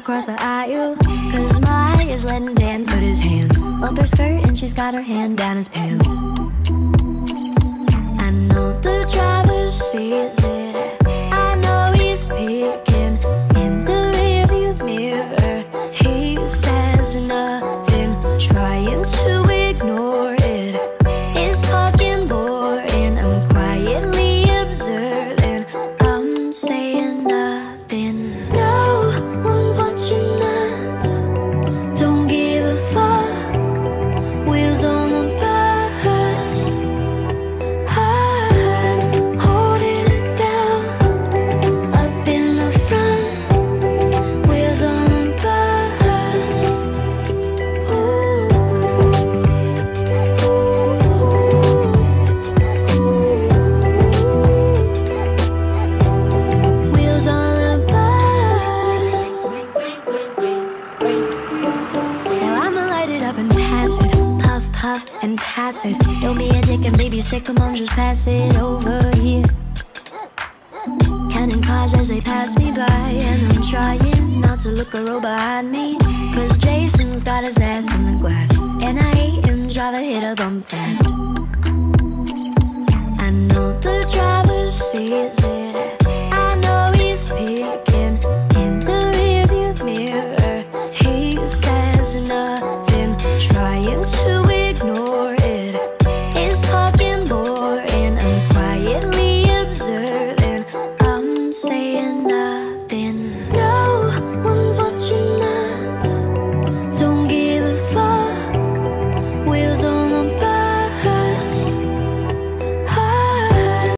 across the aisle. Cause my eye is letting Dan put his hand up her skirt and she's got her hand down his pants. Driver and pass it. Don't be a dick and baby sick, come on, just pass it over here. Counting cars as they pass me by. And I'm trying not to look a row behind me. Cause Jason's got his ass in the glass. And I hate him, driver hit a bump fast. I know the driver sees it.